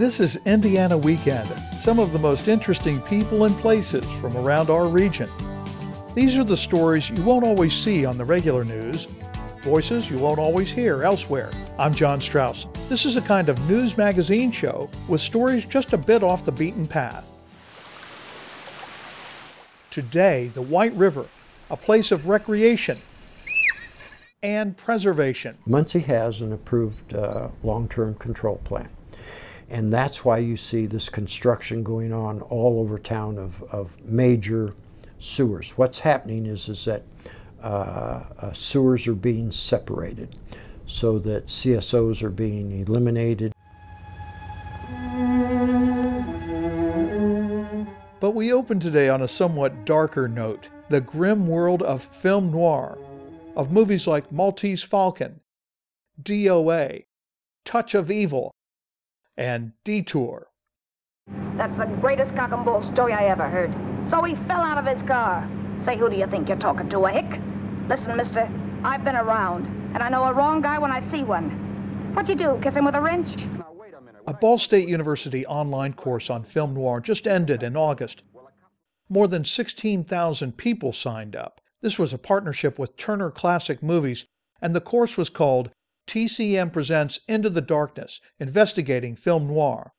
This is Indiana Weekend, some of the most interesting people and places from around our region. These are the stories you won't always see on the regular news, voices you won't always hear elsewhere. I'm John Strauss. This is a kind of news magazine show with stories just a bit off the beaten path. Today, the White River, a place of recreation and preservation. Muncie has an approved uh, long-term control plan. And that's why you see this construction going on all over town of, of major sewers. What's happening is, is that uh, uh, sewers are being separated so that CSOs are being eliminated. But we open today on a somewhat darker note the grim world of film noir, of movies like Maltese Falcon, DOA, Touch of Evil, and Detour. That's the greatest cock and bull story I ever heard. So he fell out of his car. Say, who do you think you're talking to, a hick? Listen, mister, I've been around, and I know a wrong guy when I see one. What'd you do, kiss him with a wrench? A Ball State University online course on film noir just ended in August. More than 16,000 people signed up. This was a partnership with Turner Classic Movies, and the course was called TCM Presents Into the Darkness Investigating Film Noir.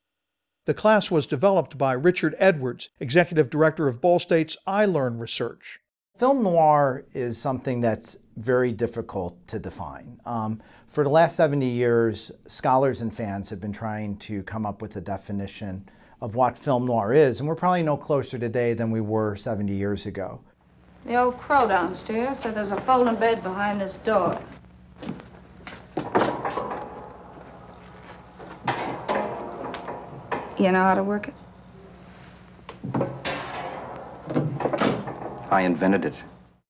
The class was developed by Richard Edwards, Executive Director of Ball State's iLearn Research. Film noir is something that's very difficult to define. Um, for the last 70 years, scholars and fans have been trying to come up with a definition of what film noir is, and we're probably no closer today than we were 70 years ago. The old crow downstairs said there's a folding bed behind this door. You know how to work it? I invented it.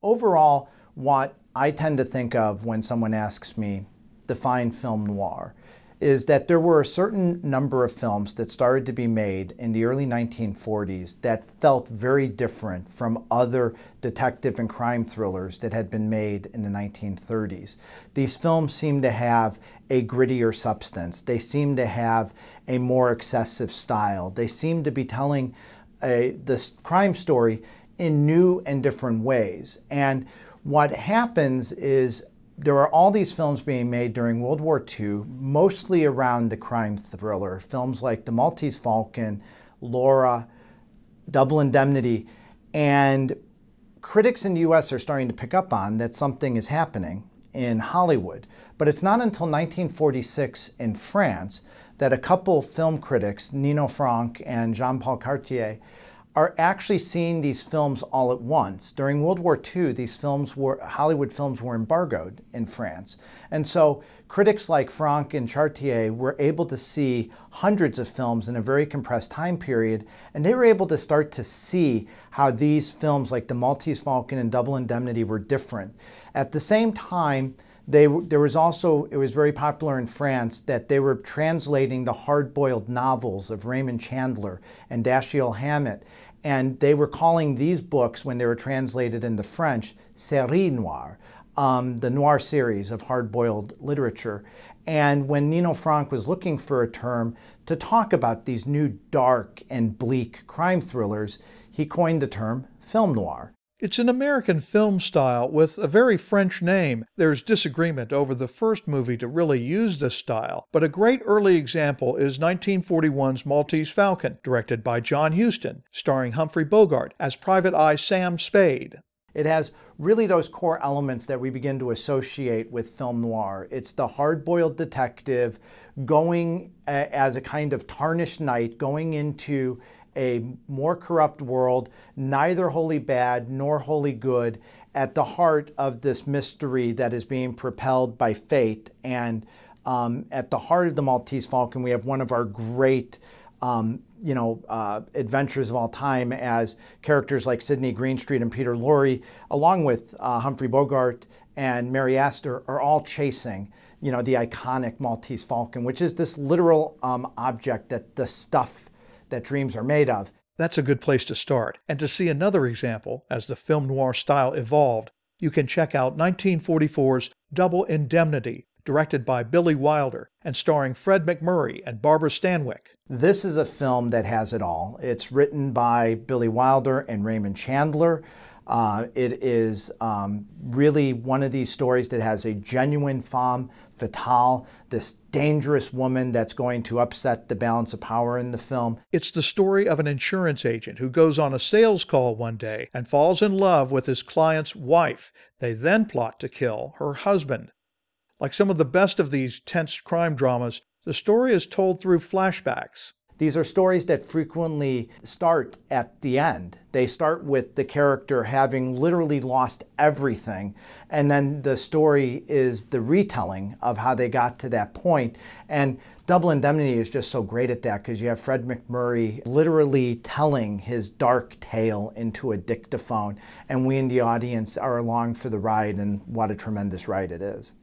Overall, what I tend to think of when someone asks me, define film noir, is that there were a certain number of films that started to be made in the early 1940s that felt very different from other detective and crime thrillers that had been made in the 1930s. These films seemed to have a grittier substance. They seemed to have a more excessive style. They seemed to be telling uh, a, this crime story in new and different ways. And what happens is there are all these films being made during World War II, mostly around the crime thriller. Films like The Maltese Falcon, Laura, Double Indemnity. And critics in the US are starting to pick up on that something is happening in Hollywood. But it's not until 1946 in France that a couple film critics, Nino Frank and Jean Paul Chartier, are actually seeing these films all at once. During World War II, these films were, Hollywood films were embargoed in France. And so critics like Frank and Chartier were able to see hundreds of films in a very compressed time period, and they were able to start to see how these films like The Maltese Falcon and Double Indemnity were different. At the same time, they, there was also, it was very popular in France that they were translating the hard-boiled novels of Raymond Chandler and Dashiell Hammett. And they were calling these books, when they were translated into French, série noire, um, the noir series of hard-boiled literature. And when Nino Frank was looking for a term to talk about these new dark and bleak crime thrillers, he coined the term film noir. It's an American film style with a very French name. There's disagreement over the first movie to really use this style, but a great early example is 1941's Maltese Falcon, directed by John Huston, starring Humphrey Bogart as Private Eye Sam Spade. It has really those core elements that we begin to associate with film noir. It's the hard-boiled detective going as a kind of tarnished knight, going into a more corrupt world, neither wholly bad nor wholly good, at the heart of this mystery that is being propelled by fate. And um, at the heart of the Maltese Falcon, we have one of our great um, you know, uh, adventures of all time as characters like Sidney Greenstreet and Peter Lorre, along with uh, Humphrey Bogart and Mary Astor, are all chasing, you know, the iconic Maltese Falcon, which is this literal um, object that the stuff that dreams are made of. That's a good place to start. And to see another example, as the film noir style evolved, you can check out 1944's Double Indemnity, directed by Billy Wilder and starring Fred MacMurray and Barbara Stanwyck. This is a film that has it all. It's written by Billy Wilder and Raymond Chandler. Uh, it is um, really one of these stories that has a genuine femme fatale, this dangerous woman that's going to upset the balance of power in the film. It's the story of an insurance agent who goes on a sales call one day and falls in love with his client's wife. They then plot to kill her husband. Like some of the best of these tense crime dramas, the story is told through flashbacks. These are stories that frequently start at the end. They start with the character having literally lost everything, and then the story is the retelling of how they got to that point. And Double Indemnity is just so great at that because you have Fred MacMurray literally telling his dark tale into a dictaphone, and we in the audience are along for the ride, and what a tremendous ride it is.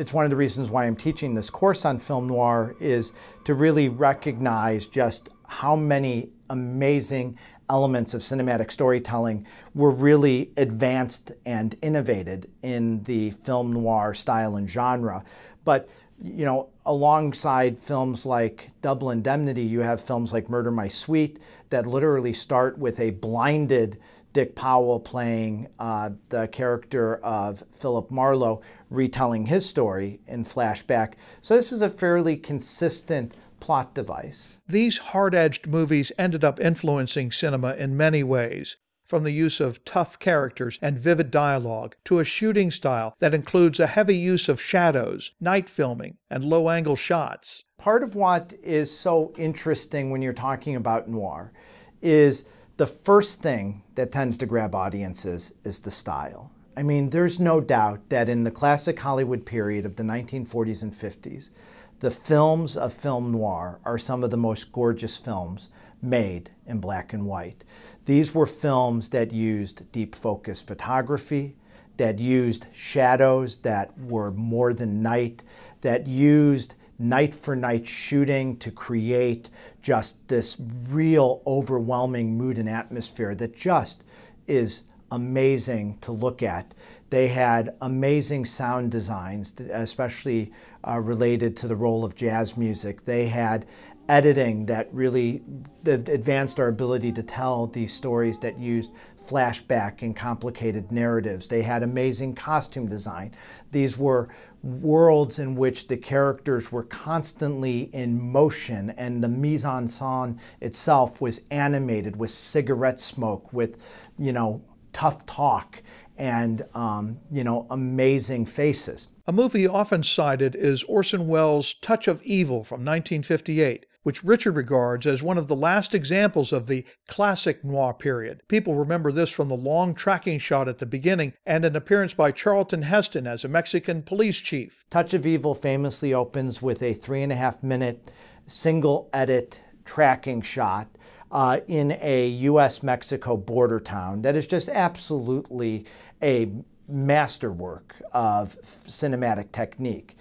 It's one of the reasons why I'm teaching this course on film noir is to really recognize just how many amazing elements of cinematic storytelling were really advanced and innovated in the film noir style and genre. But you know, alongside films like Double Indemnity, you have films like Murder My Sweet that literally start with a blinded Dick Powell playing uh, the character of Philip Marlowe, retelling his story in flashback. So this is a fairly consistent plot device. These hard edged movies ended up influencing cinema in many ways, from the use of tough characters and vivid dialogue to a shooting style that includes a heavy use of shadows, night filming, and low angle shots. Part of what is so interesting when you're talking about noir is the first thing that tends to grab audiences is the style. I mean, there's no doubt that in the classic Hollywood period of the 1940s and 50s, the films of film noir are some of the most gorgeous films made in black and white. These were films that used deep focus photography, that used shadows that were more than night, that used night for night shooting to create just this real overwhelming mood and atmosphere that just is amazing to look at. They had amazing sound designs, especially uh, related to the role of jazz music. They had editing that really advanced our ability to tell these stories that used flashback and complicated narratives. They had amazing costume design. These were worlds in which the characters were constantly in motion and the mise en scène itself was animated with cigarette smoke, with, you know, tough talk and, um, you know, amazing faces. A movie often cited is Orson Welles' Touch of Evil from 1958 which Richard regards as one of the last examples of the classic noir period. People remember this from the long tracking shot at the beginning and an appearance by Charlton Heston as a Mexican police chief. Touch of Evil famously opens with a three and a half minute single edit tracking shot uh, in a US Mexico border town that is just absolutely a masterwork of cinematic technique.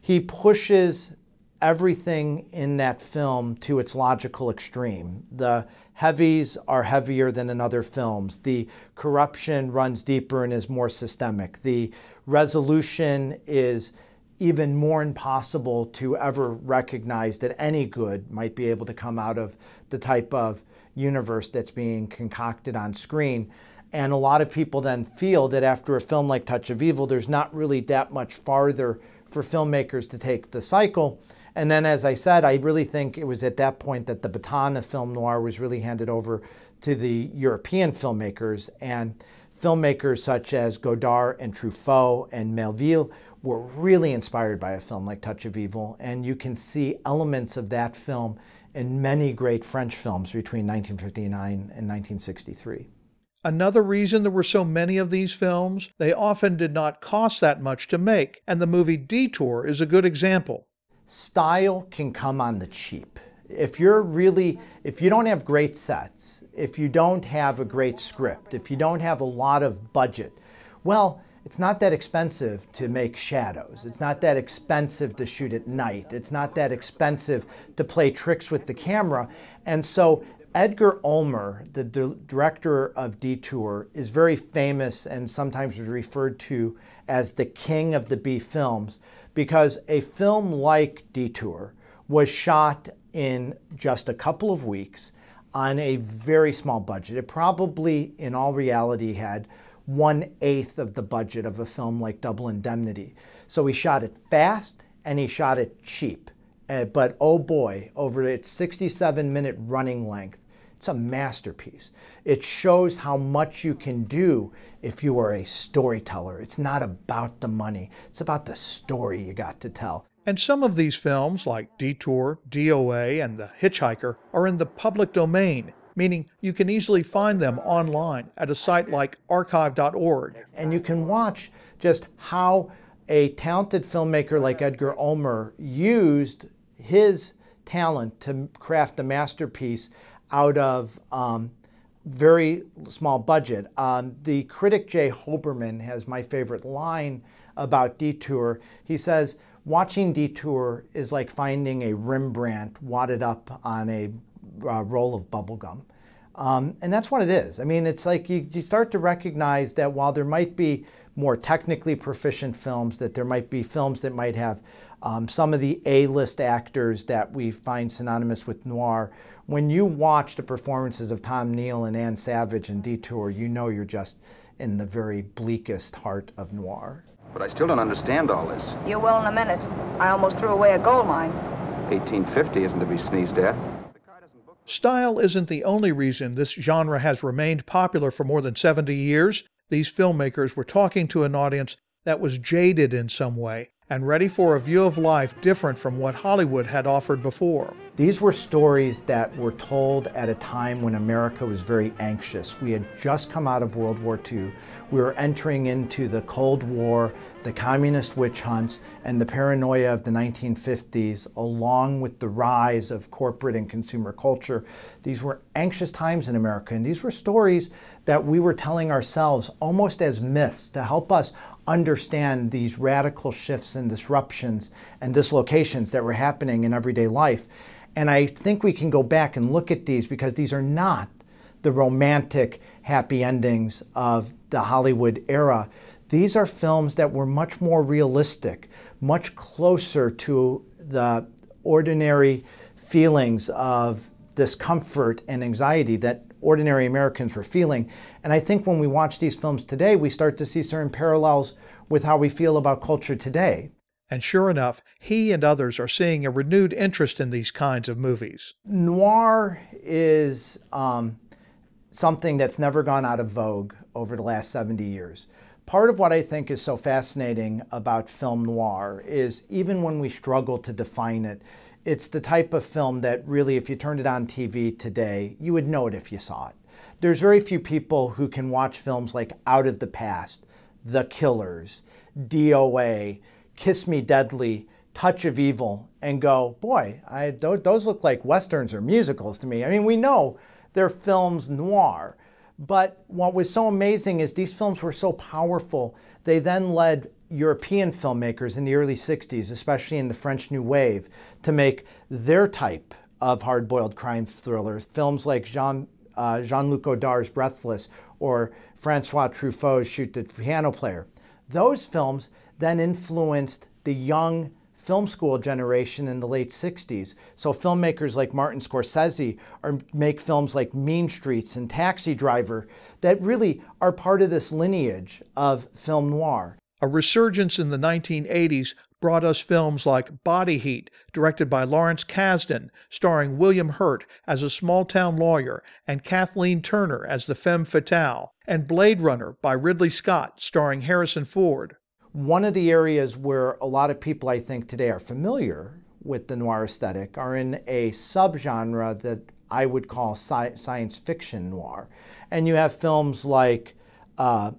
He pushes everything in that film to its logical extreme. The heavies are heavier than in other films. The corruption runs deeper and is more systemic. The resolution is even more impossible to ever recognize that any good might be able to come out of the type of universe that's being concocted on screen. And a lot of people then feel that after a film like Touch of Evil, there's not really that much farther for filmmakers to take the cycle. And then, as I said, I really think it was at that point that the baton of film noir was really handed over to the European filmmakers. And filmmakers such as Godard and Truffaut and Melville were really inspired by a film like Touch of Evil. And you can see elements of that film in many great French films between 1959 and 1963. Another reason there were so many of these films, they often did not cost that much to make, and the movie Detour is a good example style can come on the cheap. If you're really, if you don't have great sets, if you don't have a great script, if you don't have a lot of budget, well, it's not that expensive to make shadows. It's not that expensive to shoot at night. It's not that expensive to play tricks with the camera. And so Edgar Ulmer, the di- director of Detour, is very famous and sometimes referred to as the king of the B films because a film like Detour was shot in just a couple of weeks on a very small budget. It probably, in all reality, had one eighth of the budget of a film like Double Indemnity. So he shot it fast and he shot it cheap. Uh, but oh boy, over its 67 minute running length, it's a masterpiece. It shows how much you can do if you are a storyteller. It's not about the money, it's about the story you got to tell. And some of these films, like Detour, DOA, and The Hitchhiker, are in the public domain, meaning you can easily find them online at a site like archive.org. And you can watch just how a talented filmmaker like Edgar Ulmer used his talent to craft a masterpiece out of um, very small budget. Um, the critic J. Hoberman has my favorite line about Detour. He says, Watching Detour is like finding a Rembrandt wadded up on a uh, roll of bubblegum. Um, and that's what it is. I mean, it's like you, you start to recognize that while there might be more technically proficient films, that there might be films that might have um, some of the A-list actors that we find synonymous with noir. When you watch the performances of Tom Neal and Ann Savage in Detour, you know you're just in the very bleakest heart of noir. But I still don't understand all this. You will in a minute. I almost threw away a gold mine. 1850 isn't to be sneezed at. Style isn't the only reason this genre has remained popular for more than 70 years. These filmmakers were talking to an audience that was jaded in some way and ready for a view of life different from what Hollywood had offered before. These were stories that were told at a time when America was very anxious. We had just come out of World War II. We were entering into the Cold War, the communist witch hunts, and the paranoia of the 1950s, along with the rise of corporate and consumer culture. These were anxious times in America, and these were stories that we were telling ourselves almost as myths to help us understand these radical shifts and disruptions and dislocations that were happening in everyday life. And I think we can go back and look at these because these are not the romantic happy endings of the Hollywood era. These are films that were much more realistic, much closer to the ordinary feelings of discomfort and anxiety that ordinary Americans were feeling. And I think when we watch these films today, we start to see certain parallels with how we feel about culture today. And sure enough, he and others are seeing a renewed interest in these kinds of movies. Noir is um, something that's never gone out of vogue over the last 70 years. Part of what I think is so fascinating about film noir is even when we struggle to define it, it's the type of film that really, if you turned it on TV today, you would know it if you saw it. There's very few people who can watch films like Out of the Past, The Killers, DOA, Kiss Me Deadly, Touch of Evil, and go, boy, I, those look like westerns or musicals to me. I mean, we know they're films noir. But what was so amazing is these films were so powerful, they then led European filmmakers in the early 60s, especially in the French New Wave, to make their type of hard boiled crime thriller. Films like Jean, uh, Jean-Luc Godard's Breathless or Francois Truffaut's Shoot the Piano Player. Those films then influenced the young film school generation in the late 60s. So filmmakers like Martin Scorsese are, make films like Mean Streets and Taxi Driver that really are part of this lineage of film noir. A resurgence in the 1980s brought us films like Body Heat, directed by Lawrence Kasdan, starring William Hurt as a small town lawyer and Kathleen Turner as the femme fatale, and Blade Runner by Ridley Scott, starring Harrison Ford. One of the areas where a lot of people, I think, today are familiar with the noir aesthetic are in a subgenre that I would call sci science fiction noir. And you have films like uh,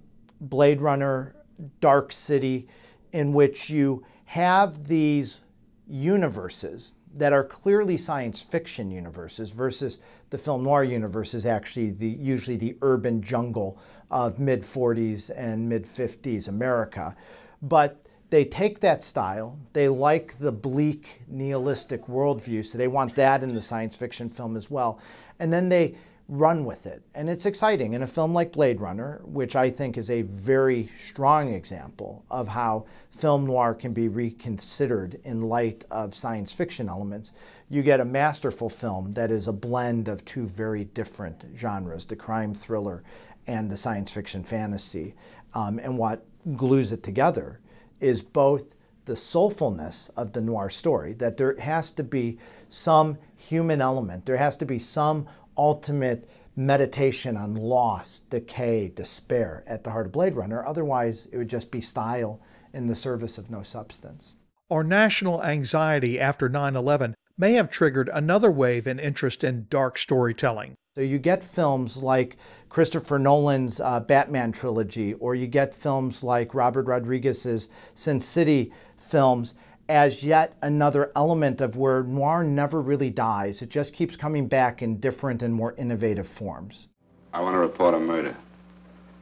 Blade Runner, dark city in which you have these universes that are clearly science fiction universes versus the film noir universe is actually the usually the urban jungle of mid 40s and mid 50s America. But they take that style, they like the bleak nihilistic worldview, so they want that in the science fiction film as well. and then they run with it. And it's exciting. In a film like Blade Runner, which I think is a very strong example of how film noir can be reconsidered in light of science fiction elements, you get a masterful film that is a blend of two very different genres the crime thriller and the science fiction fantasy. Um, and what glues it together is both the soulfulness of the noir story, that there has to be some human element, there has to be some ultimate meditation on loss, decay, despair at the heart of Blade Runner. Otherwise, it would just be style in the service of no substance. Our national anxiety after 9 11 may have triggered another wave in interest in dark storytelling. So you get films like Christopher Nolan's uh, Batman trilogy, or you get films like Robert Rodriguez's Sin City films, as yet another element of where noir never really dies. It just keeps coming back in different and more innovative forms. I want to report a murder.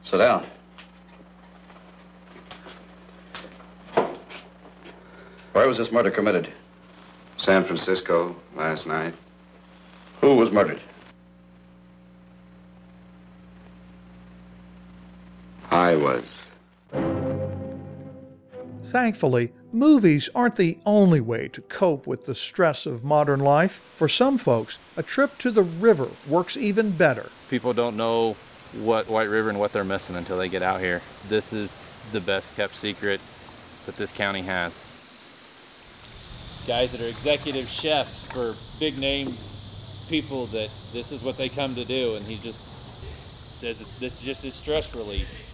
Sit down. Where was this murder committed? San Francisco, last night. Who was murdered? I was. Thankfully, movies aren't the only way to cope with the stress of modern life. For some folks, a trip to the river works even better. People don't know what White River and what they're missing until they get out here. This is the best kept secret that this county has. Guys that are executive chefs for big name people that this is what they come to do, and he just says this is just his stress relief.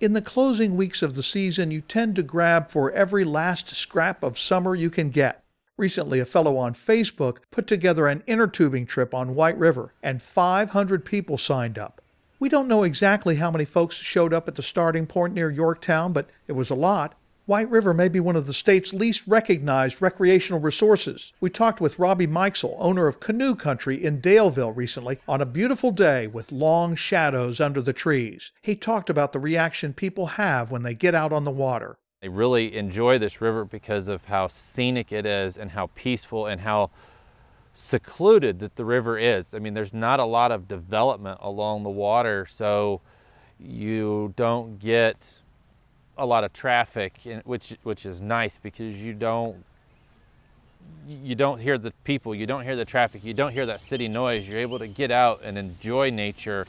In the closing weeks of the season, you tend to grab for every last scrap of summer you can get. Recently, a fellow on Facebook put together an inner tubing trip on White River, and 500 people signed up. We don't know exactly how many folks showed up at the starting point near Yorktown, but it was a lot. White River may be one of the state's least recognized recreational resources. We talked with Robbie Meixel, owner of Canoe Country in Daleville recently, on a beautiful day with long shadows under the trees. He talked about the reaction people have when they get out on the water. They really enjoy this river because of how scenic it is and how peaceful and how secluded that the river is. I mean, there's not a lot of development along the water, so you don't get a lot of traffic, which which is nice because you don't you don't hear the people, you don't hear the traffic, you don't hear that city noise. You're able to get out and enjoy nature.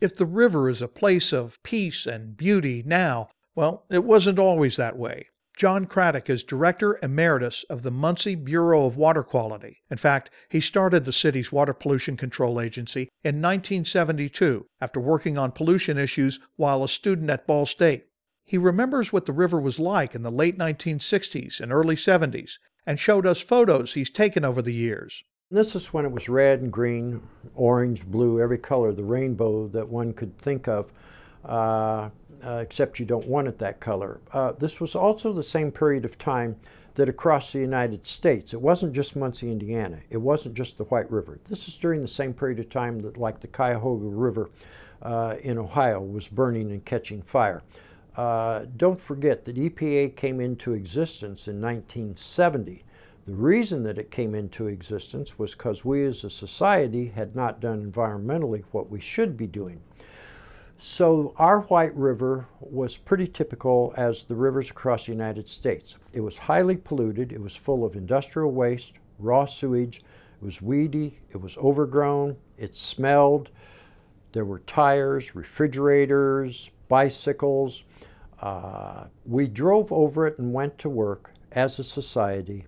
If the river is a place of peace and beauty now, well, it wasn't always that way. John Craddock is Director Emeritus of the Muncie Bureau of Water Quality. In fact, he started the city's Water Pollution Control Agency in 1972 after working on pollution issues while a student at Ball State. He remembers what the river was like in the late 1960s and early 70s and showed us photos he's taken over the years. This is when it was red and green, orange, blue, every color, the rainbow that one could think of, uh, uh, except you don't want it that color. Uh, this was also the same period of time that across the United States, it wasn't just Muncie, Indiana, it wasn't just the White River. This is during the same period of time that like the Cuyahoga River uh, in Ohio was burning and catching fire. Uh, don't forget that EPA came into existence in 1970. The reason that it came into existence was because we as a society had not done environmentally what we should be doing. So our White River was pretty typical as the rivers across the United States. It was highly polluted, it was full of industrial waste, raw sewage, it was weedy, it was overgrown, it smelled, there were tires, refrigerators, bicycles, uh, we drove over it and went to work as a society.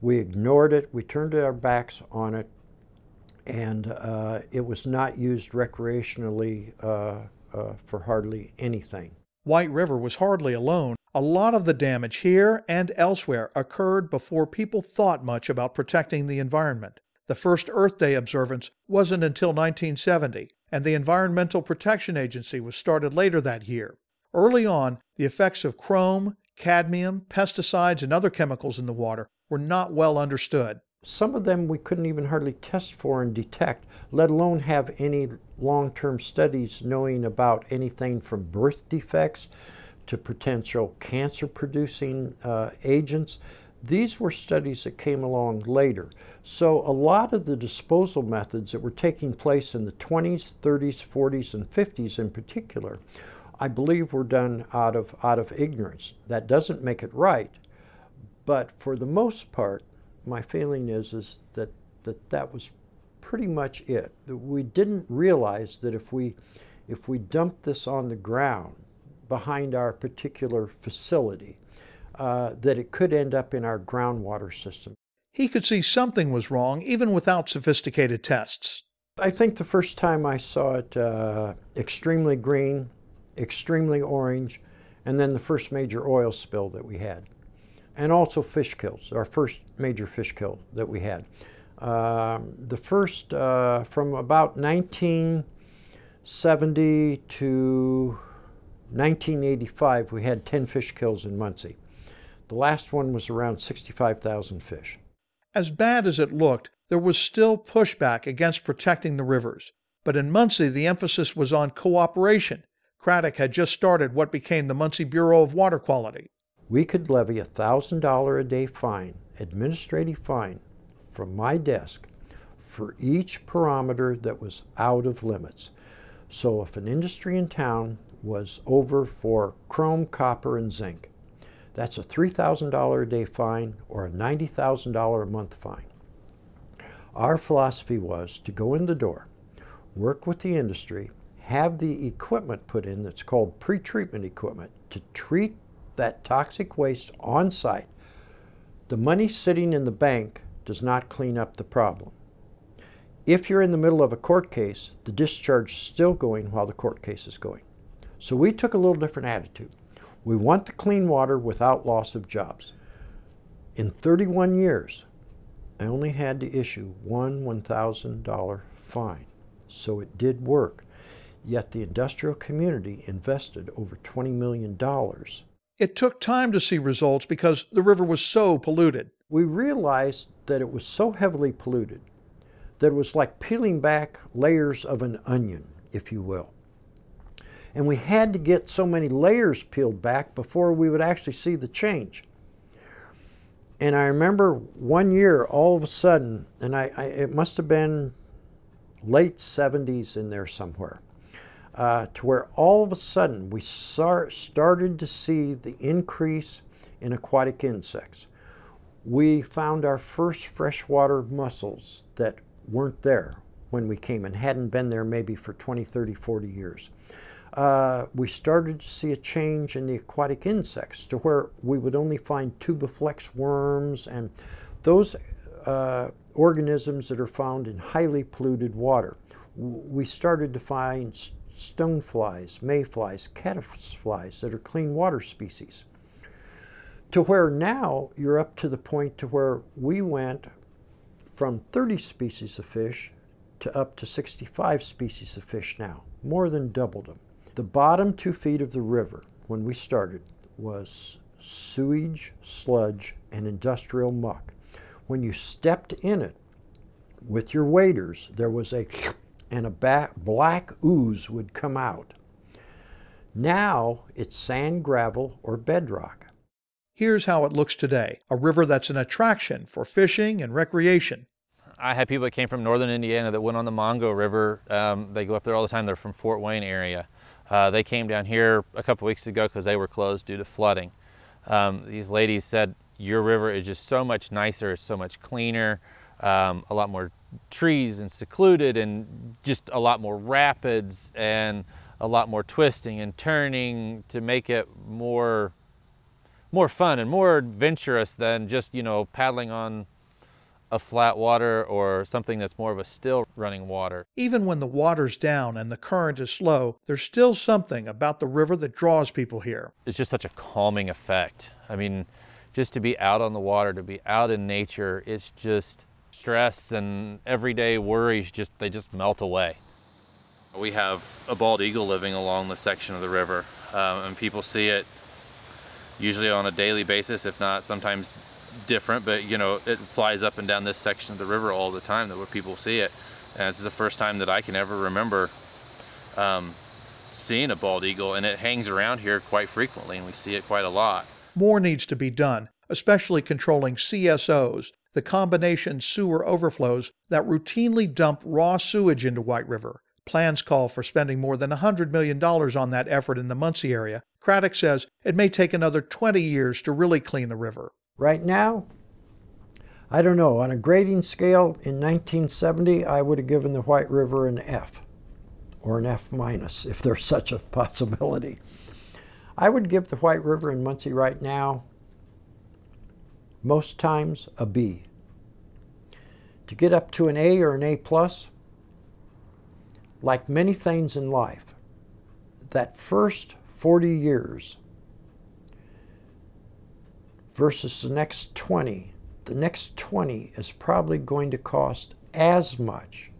We ignored it, we turned our backs on it, and uh, it was not used recreationally uh, uh, for hardly anything. White River was hardly alone. A lot of the damage here and elsewhere occurred before people thought much about protecting the environment. The first Earth Day observance wasn't until 1970, and the Environmental Protection Agency was started later that year. Early on, the effects of chrome, cadmium, pesticides, and other chemicals in the water were not well understood. Some of them we couldn't even hardly test for and detect, let alone have any long-term studies knowing about anything from birth defects to potential cancer-producing uh, agents. These were studies that came along later. So a lot of the disposal methods that were taking place in the 20s, 30s, 40s, and 50s in particular, I believe we were done out of, out of ignorance. That doesn't make it right, but for the most part, my feeling is, is that, that that was pretty much it. That we didn't realize that if we, if we dumped this on the ground behind our particular facility, uh, that it could end up in our groundwater system. He could see something was wrong even without sophisticated tests. I think the first time I saw it uh, extremely green, extremely orange, and then the first major oil spill that we had. And also fish kills, our first major fish kill that we had. Uh, the first, uh, from about 1970 to 1985, we had 10 fish kills in Muncie. The last one was around 65,000 fish. As bad as it looked, there was still pushback against protecting the rivers. But in Muncie, the emphasis was on cooperation. Craddock had just started what became the Muncie Bureau of Water Quality. We could levy a $1,000 a day fine, administrative fine, from my desk for each parameter that was out of limits. So if an industry in town was over for chrome, copper, and zinc, that's a $3,000 a day fine or a $90,000 a month fine. Our philosophy was to go in the door, work with the industry, have the equipment put in that's called pre-treatment equipment to treat that toxic waste on site. The money sitting in the bank does not clean up the problem. If you're in the middle of a court case, the discharge is still going while the court case is going. So we took a little different attitude. We want the clean water without loss of jobs. In 31 years, I only had to issue one $1,000 fine. So it did work. Yet the industrial community invested over $20 million. It took time to see results because the river was so polluted. We realized that it was so heavily polluted that it was like peeling back layers of an onion, if you will. And we had to get so many layers peeled back before we would actually see the change. And I remember one year, all of a sudden, and I, I it must have been late 70s in there somewhere, uh, to where all of a sudden we start, started to see the increase in aquatic insects. We found our first freshwater mussels that weren't there when we came and hadn't been there maybe for 20, 30, 40 years uh, we started to see a change in the aquatic insects to where we would only find tubifex worms and those uh, organisms that are found in highly polluted water. We started to find stoneflies, mayflies, caddisflies that are clean water species. To where now you're up to the point to where we went from 30 species of fish to up to 65 species of fish now, more than doubled them. The bottom two feet of the river, when we started, was sewage, sludge, and industrial muck. When you stepped in it with your waders, there was a and a black ooze would come out. Now it's sand, gravel, or bedrock. Here's how it looks today a river that's an attraction for fishing and recreation. I had people that came from northern Indiana that went on the Mongo River. Um, they go up there all the time. They're from Fort Wayne area. Uh, they came down here a couple weeks ago because they were closed due to flooding. Um, these ladies said, your river is just so much nicer, it's so much cleaner, um, a lot more trees and secluded and just a lot more rapids and a lot more twisting and turning to make it more more fun and more adventurous than just, you know, paddling on a flat water or something that's more of a still running water. Even when the water's down and the current is slow, there's still something about the river that draws people here. It's just such a calming effect. I mean, just to be out on the water, to be out in nature, it's just stress and everyday worries just they just melt away. We have a bald eagle living along the section of the river, um, and people see it usually on a daily basis, if not sometimes different, but you know, it flies up and down this section of the river all the time that where people see it. And it's the first time that I can ever remember um, seeing a bald eagle and it hangs around here quite frequently and we see it quite a lot. More needs to be done, especially controlling CSOs, the combination sewer overflows that routinely dump raw sewage into White River. Plans call for spending more than $100 million on that effort in the Muncie area. Craddock says it may take another 20 years to really clean the river. Right now, I don't know. On a grading scale in 1970, I would have given the White River an F or an F minus if there's such a possibility. I would give the White River in Muncie right now most times a B. To get up to an A or an A plus, like many things in life, that first 40 years versus the next 20, the next 20 is probably going to cost as much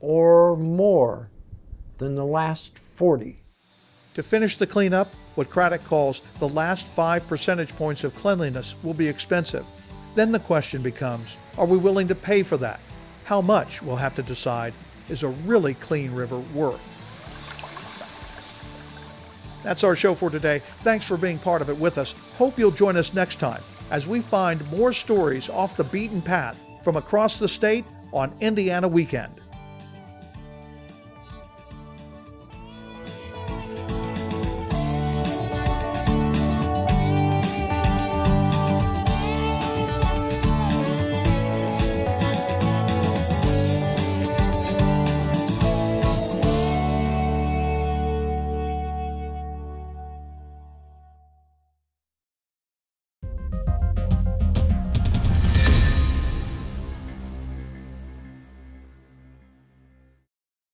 or more than the last 40. To finish the cleanup, what Craddock calls the last five percentage points of cleanliness will be expensive. Then the question becomes are we willing to pay for that? How much, we'll have to decide, is a really clean river worth? That's our show for today. Thanks for being part of it with us. Hope you'll join us next time as we find more stories off the beaten path from across the state on Indiana Weekend.